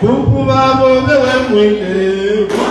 Kuku babo bewe mwine